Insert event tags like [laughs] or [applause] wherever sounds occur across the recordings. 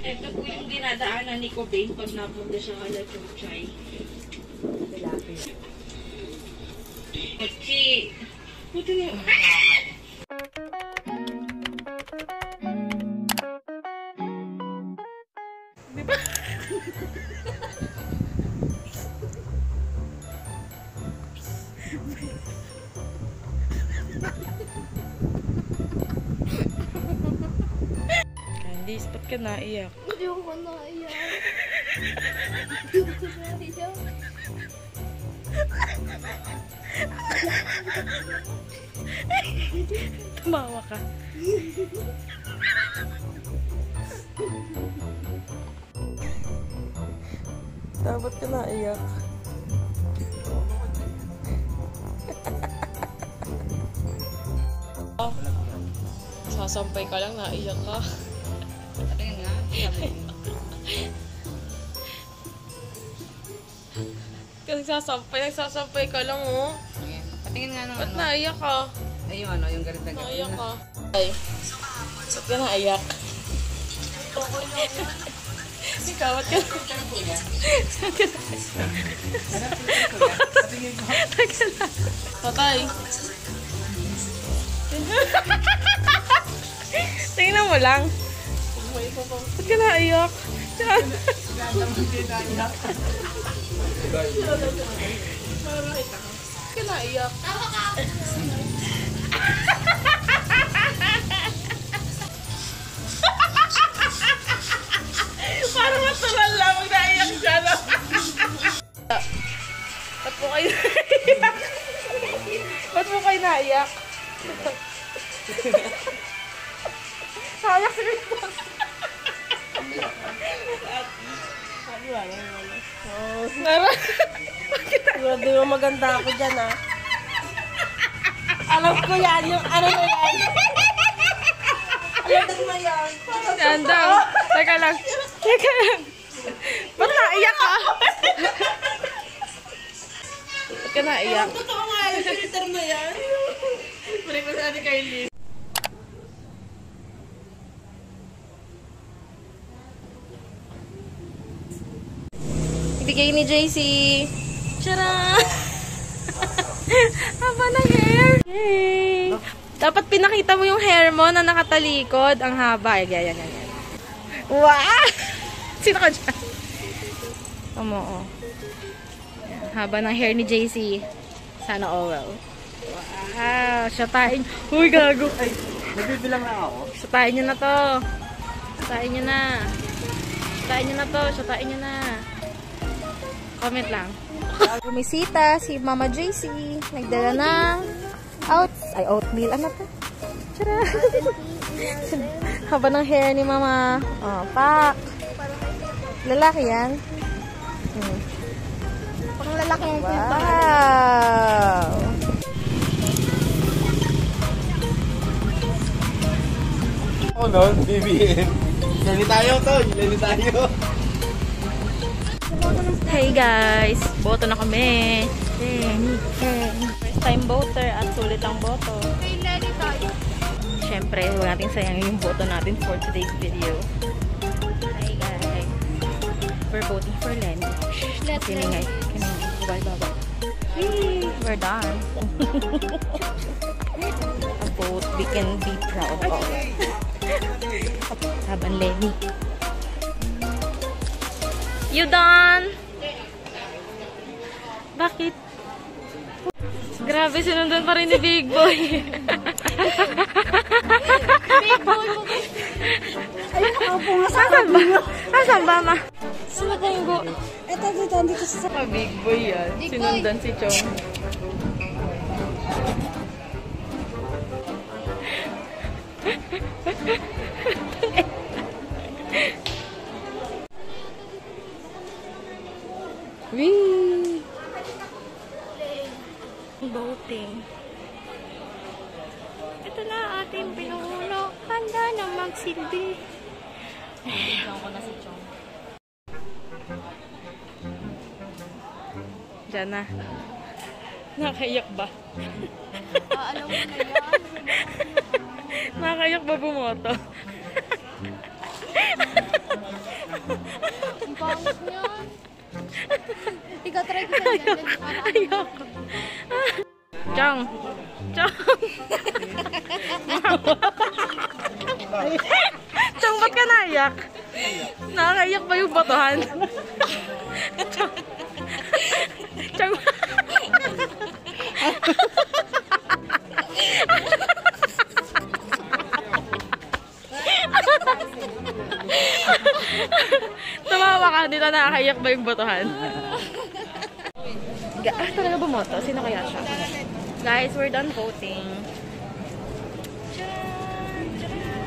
Ito po yung dinadaanan ni Cobain pag napunta siya kala Chuchay. Kotsi. Buti na. Candy, ba't ka naiyak? Hindi ko naiyak. Hindi ko naiyak. Tumawa ka. Dapat ka naiyak. Sasampay ka lang, naiyak ka. Tingnan nga. Kasi sasampay, nagsasampay ka lang, oh. Patingin nga ng Ba't ano. naiyak ka? Ay, yung ano, yung ganit na ganit. Naiyak ka. Ay, ba't ka naiyak? Ikaw, ba't ka Patay. Tingnan mo lang. Ba't ka naiyak? Ba't ka naiyak? Parang natural lang. Huwag naiyak siya. Ba't po kayo naiyak? Ba't po kayo naiyak? Rita. Oh, Nara. Grabe mo maganda ako dyan ah. Alam ko yan, yung ano na yan. Alam mo yan. Yan daw. Teka lang. Teka lang. Ba't naiyak ka? Ba't ka naiyak? Totoo nga, yung filter na yan. Balik ko sa ni Kylie. Ibigay ni JC. Tara! [laughs] Haba ng hair! Yay! Dapat pinakita mo yung hair mo na nakatalikod. Ang haba. Ay, yan, yan, yan. Wow! [laughs] Sino ka dyan? Tama, oh. Haba ng hair ni JC. Sana all. Wow! Shatain. Uy, gago. Ay, Nagbibilang na ako. shatain nyo na to. Shatain nyo na. Shatain nyo na to. Shatain nyo na. Comment lang. Bumisita si Mama JC. Nagdala ng out, ay oatmeal. Ano to? Tara. [laughs] Haba ng hair ni Mama. Oh, pak. Lalaki yan. Hmm. Pang lalaki yung wow. Wow! Ako nun, BBM. Lili tayo to, lili tayo. Hey guys! Boto na kami. First time voter at sulit ang boto. Siyempre, huwag natin sayangin yung boto natin for today's video. Hi guys! We're voting for Lenny. Let's Kini ngay. Kini ngay. Bye bye bye. Whee! We're done. [laughs] A vote we can be proud of. Laban Lenny. You done? Bakit? Grabe, sinundan pa rin ni Big Boy. Big boy [laughs] mo. Ayun, nakaupo nga sa ba? Asan ba, ma? Saan tayong go? Eto, dito, dito sa... Big Boy yan. Sinundan si Chong. boating. Ito na ating pinuno. Handa na magsilbi. Ikaw na si Chong. Diyan na. Nakaiyak ba? ah, alam mo na yan. Ba bumoto? Ang pangit niyan. Ikaw try ko na yan. Ayoko. Ano. Ayoko. Chong. Chong. Chong, ba't ka naiyak? Nakakaiyak ba yung batuhan? Chong. Chong. Tumawa ka, hindi na nakakaiyak ba yung batuhan? Ah, talaga bumoto? Sino kaya siya? Guys, we're done voting.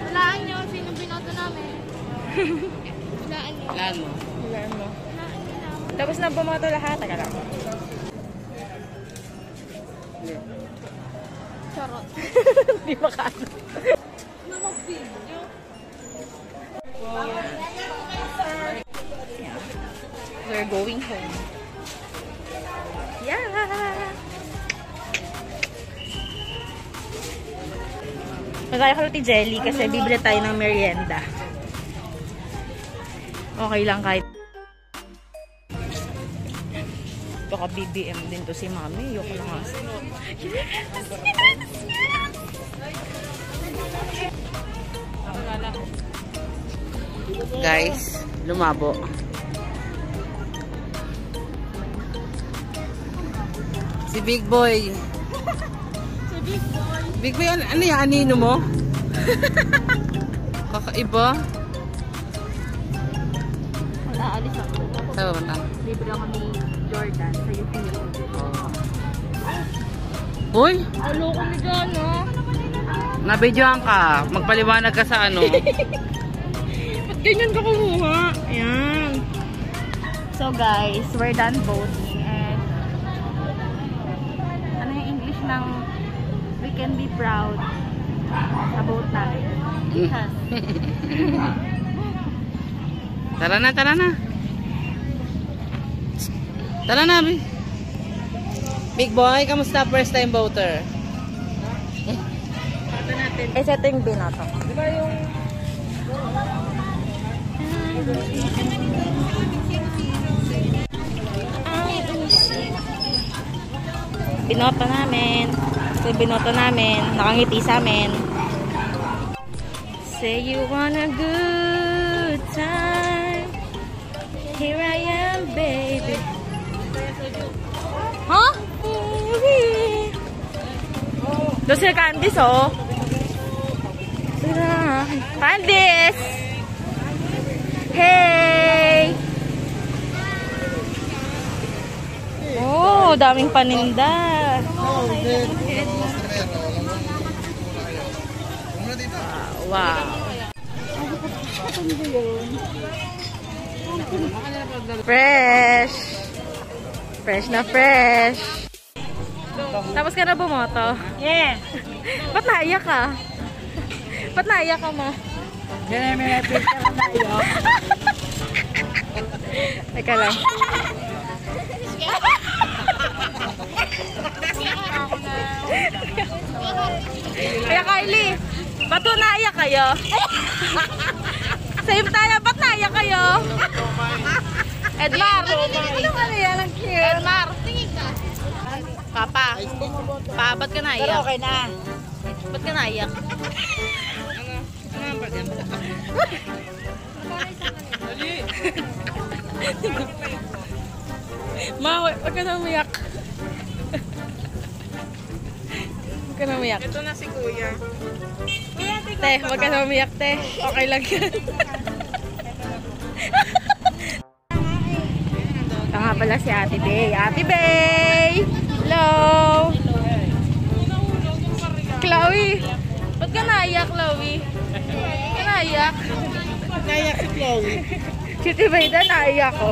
Walaan nyo, sino binoto namin. Walaan nyo. Alam mo. Walaan lang. Tapos na bumoto lahat. Taga lang. Charot. [laughs] Hindi makaano. Mag-video. We're going home. Magkaya ka roti jelly kasi bibili tayo ng merienda. Okay lang kahit Baka BBM din to si mami. Ayoko na nga. Guys, lumabo. Si Big Boy. Big Boy. Big Boy, ano, ano yung anino mo? [laughs] Kakaiba. Naalis ako. Saan ba banta? Libre ako ni Jordan sa UP. Oh. Uy, Alo ko ni John, no? nabidyohan ka. Magpaliwanag ka sa ano. [laughs] Ba't ganyan ka kumuha? Ayan. So guys, we're done voting and ano yung English ng can be proud about natin. Yes. [laughs] Tara na, tara na. Tara na, Bi. Big Boy, kamusta first time voter? [laughs] Eh, ito yung binoto. Di ba yung... Binoto namin. So, binoto namin. Nakangiti sa amin. Say you want a good time. Here I am, baby. Huh? Doon sila Candice, oh. Sila. Candice! Hey! Oh, daming paninda. Wow. Fresh. Fresh na fresh. Tapos ka na bumoto? Yeah. Ba't naiyak ka? Ba't naiyak ka, ma? Yan may picture na tayo. Teka lang. Kaya Kylie, ba't naiyak kayo? Same tayo, ba't naiyak kayo? Edmar! Ano yan? Ang cute. Edmar! Papa, pa, ba't ka naiyak? Pero okay na. Ba't ka naiyak? Ma, wag wag ka na umiyak. Huwag ka na umiyak. Ito na si Kuya. Te, wag ka na umiyak, te. Okay lang yan. [laughs] Ito nga pala si Ate Bay. Ate Bay! Hello! Chloe! Ba't ka naiyak, Chloe? Ba't ka naiyak? Naiyak si Chloe. Si Tibay na naiyak ko.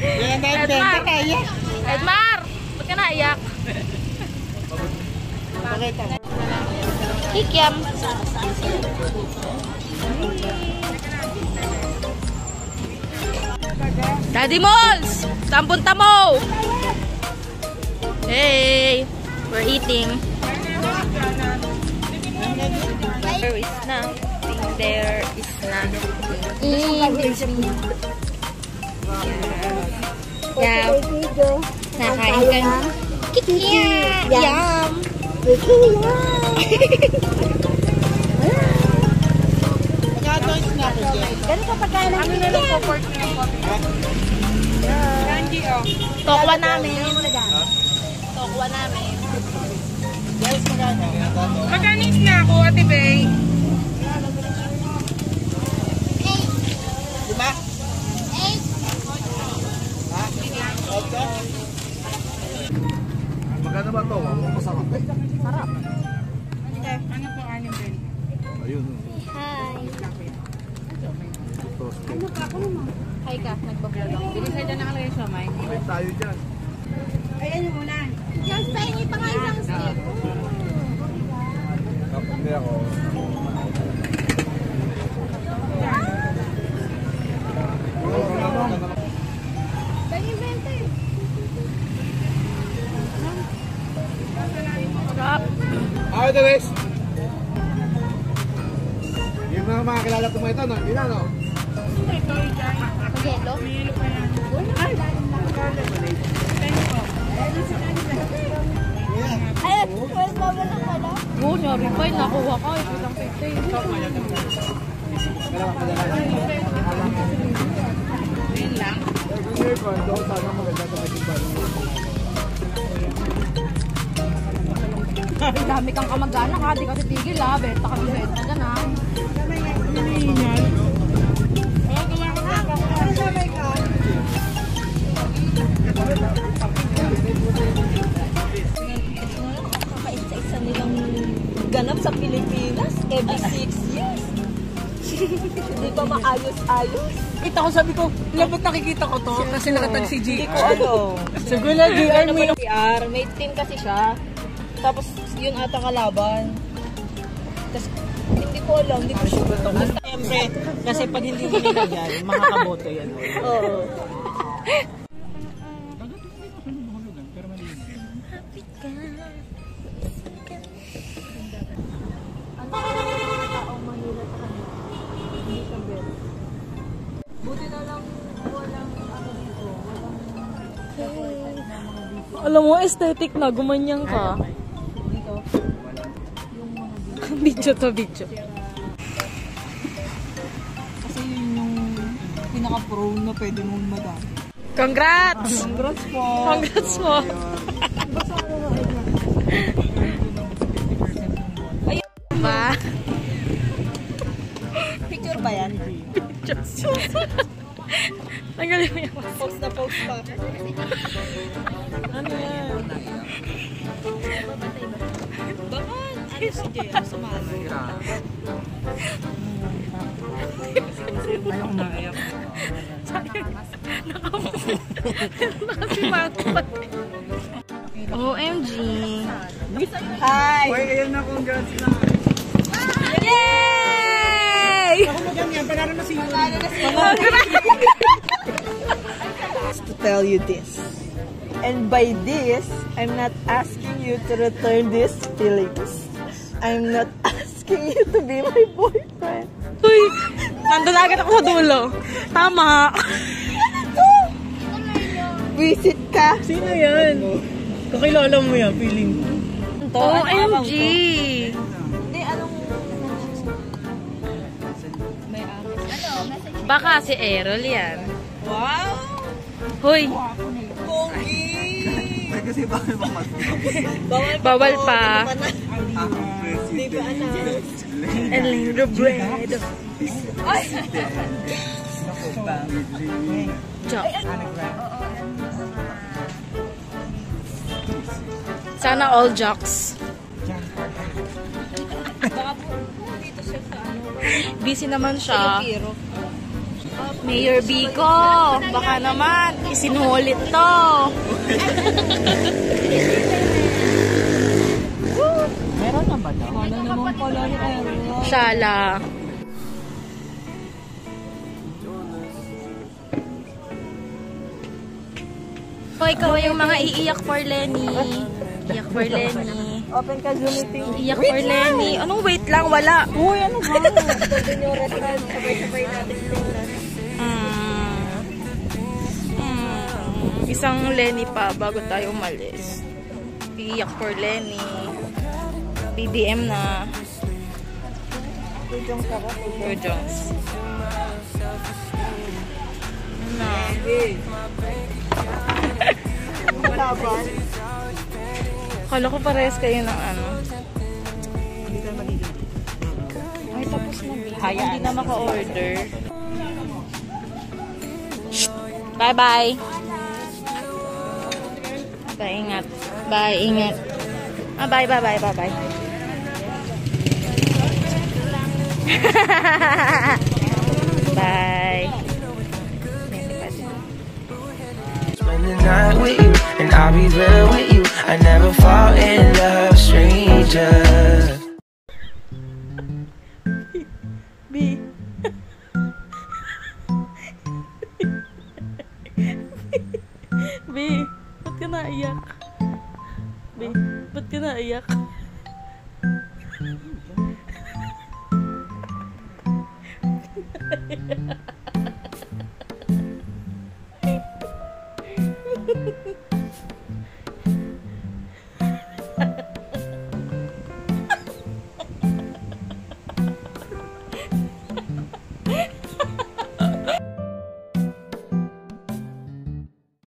Yan dahil Edmar! Edmar! Ba't ka naiyak? Pakita mo. Kikiam. Daddy Malls! Saan punta mo? Hey! We're eating. There is nothing. There is nothing. In Yeah. Video. Nakain ka na. Kikiya! Yum! Ka pagkain ng Ano na lang po pork na coffee? Kanji, oh. Tokwa namin. Tokwa namin. Magkano na ako, Ate Bay? Magkano ba to? Ang masarap eh. Ano po, ano Ben? Ayun. Hi. Hi ka, nagbablog ako. Bilis na nakalagay sa mic. May tayo dyan. Oo, nyari pa, nakuha ko. Isang 50. Yung aircon, doon sana maganda sa ating balo. Ang dami kang kamag-anak ha, di ka titigil ha. Benta kami benta dyan ha. Kakaisa-isa ganap sa Pilipinas every six years. [laughs] Hindi pa maayos-ayos. Kita ko sabi ko, labot nakikita ko to kasi nakatag si Hindi GR. ko [laughs] ano. Siguro GR may PR? May team kasi siya. Tapos yun ata kalaban. Tapos hindi ko alam. Hindi ko sure. Siyempre, kasi pag hindi nilagyan, makakaboto yan. Oo. Alam mo, aesthetic na. Gumanyan ka. video to video. Kasi yun yung pinaka-pro na pwede mong madami. Congrats! Congrats po! Congrats mo! ba? Picture ba yan? [laughs] Tanggalin mo yung Post na post pa. Ano yan? Bakit? Ano si Jay? Ang sumama. Ayaw na, ayaw. Nakasimangot. OMG. Hi! Uy, ayun na, congrats na. Yay! Ako maganyan, panalo na si Yuri. to tell you this. And by this, I'm not asking you to return these feelings. I'm not [laughs] asking you to be my boyfriend. Uy, nandun agad ako sa dulo. Tama. Visit ka. Sino yan? Kakilala mo yan, feeling. OMG. Hindi, anong... Baka si Errol yan. Wow! Hoy, Pogi! Kasi bakit ba mas? bawal pa. Di ba anak? And little bread. Chok. Sana all jocks. Busy naman siya. Pero, Mayor Bico, baka naman, isinulit to. Meron na ba daw? Ano naman pala ni? Shala. O, ikaw yung mga iiyak for Lenny. Iiyak for Lenny. open ka Zoom meeting. Iiyak for Lenny. Anong wait lang? Wala. Uy, ano ba? Pwede nyo retran. Sabay-sabay natin Isang Lenny pa bago tayo umalis. Iiyak for Lenny. BBM na. Kujongs. Na. Kala ko parehas kayo ng ano. Ay, tapos na. Hindi na maka-order. Bye-bye. Bye, ingat. Bye, ingat. Ah, bye, bye, bye, bye, bye. [laughs] bye. Spend the night with you, and I'll be there with you. I never fall in love, stranger. [laughs] B. B. [laughs] Ba't naiyak? B. Ba't ka naiyak? [laughs]